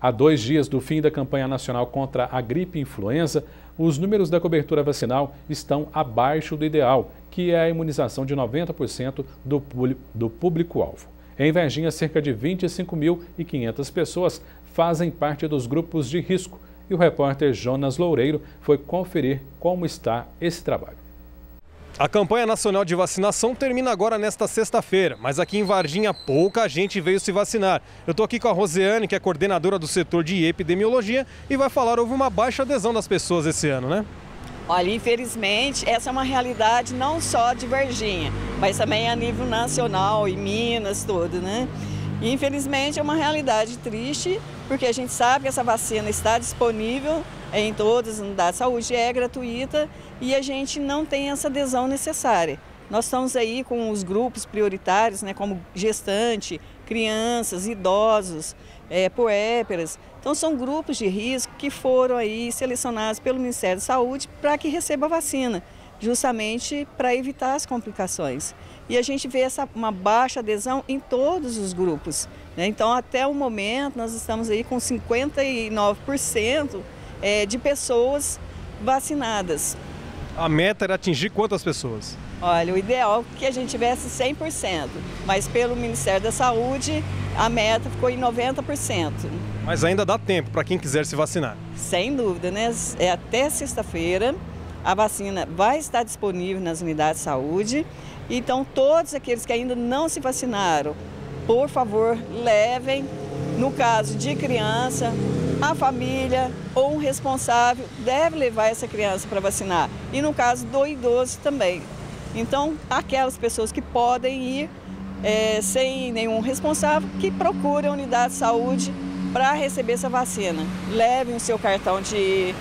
Há dois dias do fim da campanha nacional contra a gripe influenza, os números da cobertura vacinal estão abaixo do ideal, que é a imunização de 90% do, público-alvo. Em Varginha, cerca de 25.500 pessoas fazem parte dos grupos de risco e o repórter Jonas Loureiro foi conferir como está esse trabalho. A campanha nacional de vacinação termina agora nesta sexta-feira, mas aqui em Varginha pouca gente veio se vacinar. Eu estou aqui com a Roseane, que é coordenadora do setor de epidemiologia, e vai falar houve uma baixa adesão das pessoas esse ano, né? Olha, infelizmente, essa é uma realidade não só de Varginha, mas também a nível nacional, em Minas, todo, né? E, infelizmente é uma realidade triste, porque a gente sabe que essa vacina está disponível em todas as unidades de saúde, é gratuita e a gente não tem essa adesão necessária. Nós estamos aí com os grupos prioritários, né, como gestante, crianças, idosos, é. Então são grupos de risco que foram aí selecionados pelo Ministério da Saúde para que receba a vacina justamente para evitar as complicações. E a gente vê essa, uma baixa adesão em todos os grupos. Né? Então, até o momento, nós estamos aí com 59% é, de pessoas vacinadas. A meta era atingir quantas pessoas? Olha, o ideal é que a gente tivesse 100%, mas pelo Ministério da Saúde, a meta ficou em 90%. Mas ainda dá tempo para quem quiser se vacinar? Sem dúvida, né? É até sexta-feira. A vacina vai estar disponível nas unidades de saúde. Então, todos aqueles que ainda não se vacinaram, por favor, levem. No caso de criança, a família ou um responsável deve levar essa criança para vacinar. E no caso do idoso também. Então, aquelas pessoas que podem ir é, sem nenhum responsável, que procurem a unidade de saúde para receber essa vacina. Levem o seu cartão de,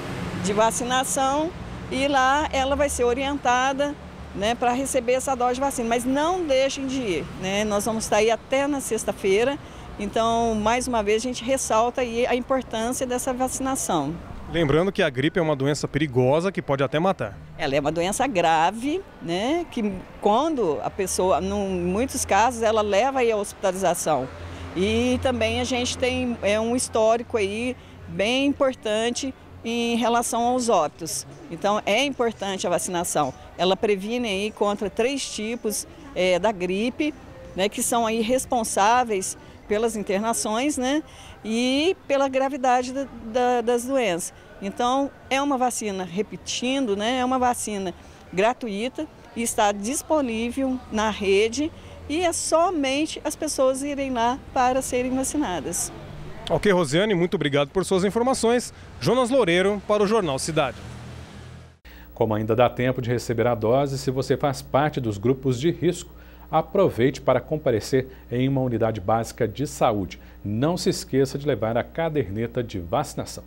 de vacinação e lá ela vai ser orientada né, para receber essa dose de vacina. Mas não deixem de ir, né? nós vamos estar aí até na sexta-feira, então mais uma vez a gente ressalta aí a importância dessa vacinação. Lembrando que a gripe é uma doença perigosa que pode até matar. Ela é uma doença grave, né? Que quando a pessoa, em muitos casos, ela leva aí a hospitalização. E também a gente tem é, um histórico aí bem importante em relação aos óbitos. Então é importante a vacinação. Ela previne aí contra três tipos é, da gripe, né, que são aí responsáveis pelas internações né, e pela gravidade da, da, das doenças. Então é uma vacina, repetindo, né, é uma vacina gratuita e está disponível na rede e é somente as pessoas irem lá para serem vacinadas. Ok, Rosiane, muito obrigado por suas informações. Jonas Loureiro para o Jornal Cidade. Como ainda dá tempo de receber a dose, se você faz parte dos grupos de risco, aproveite para comparecer em uma unidade básica de saúde. Não se esqueça de levar a caderneta de vacinação.